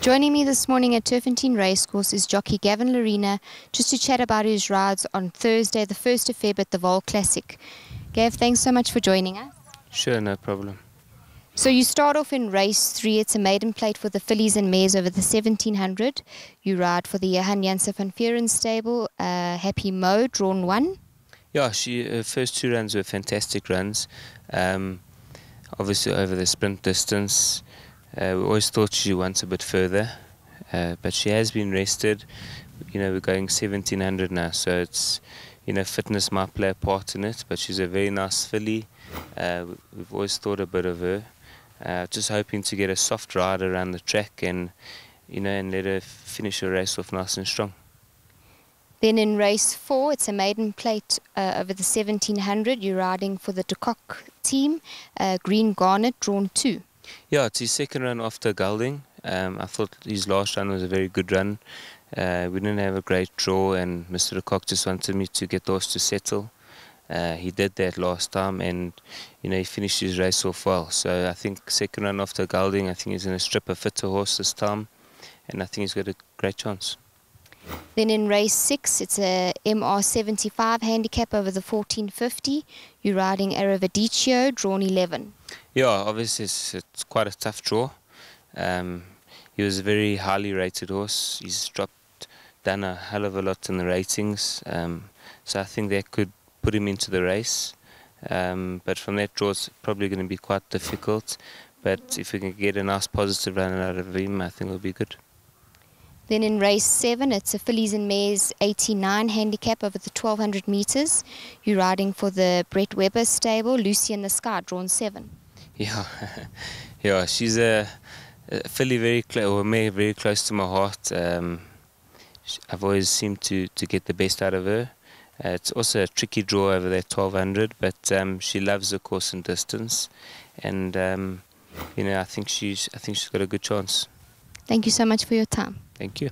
Joining me this morning at Turffontein Racecourse is jockey Gavin Lerena just to chat about his rides on Thursday, the 1st of Feb at the Vaal Classic. Gav, thanks so much for joining us. Sure, no problem. So you start off in race three. It's a maiden plate for the fillies and mares over the 1700. You ride for the Johan Janse van Vuuren stable. Uh, Happy Mo, drawn one. Yeah, she her first two runs were fantastic runs. Um, obviously over the sprint distance. Uh, we always thought she wants a bit further, uh, but she has been rested. You know, we're going 1700 now, so it's you know fitness might play a part in it. But she's a very nice filly. Uh, we've always thought a bit of her. Uh, just hoping to get a soft ride around the track and you know and let her finish her race off nice and strong. Then in race four, it's a maiden plate uh, over the 1700. You're riding for the De Kock team, uh, Green Garnet, drawn two. Yeah, it's his second run after Gelding. Um, I thought his last run was a very good run. Uh, we didn't have a great draw, and Mr. De Kock just wanted me to get the horse to settle. Uh, he did that last time, and you know he finished his race off well. So I think second run after Gelding, I think he's going to strip a fitter horse this time, and I think he's got a great chance. Then in race six, it's a MR75 handicap over the 1450. You're riding Aravadicio, drawn 11. Yeah, obviously it's, it's quite a tough draw. Um, he was a very highly rated horse. He's dropped, done a hell of a lot in the ratings. Um, so I think that could put him into the race. Um, but from that draw, it's probably going to be quite difficult. But if we can get a nice positive run out of him, I think it'll be good. Then in race seven, it's a Fillies and Mares 89 handicap over the 1200 meters. You're riding for the Brett Weber stable, Lucy in the Sky, drawn seven. Yeah, yeah, she's a, a filly very close, or mare very close to my heart. Um, I've always seemed to, to get the best out of her. Uh, it's also a tricky draw over that 1200, but um, she loves the course and distance, and um, you know I think she's I think she's got a good chance. Thank you so much for your time. Thank you.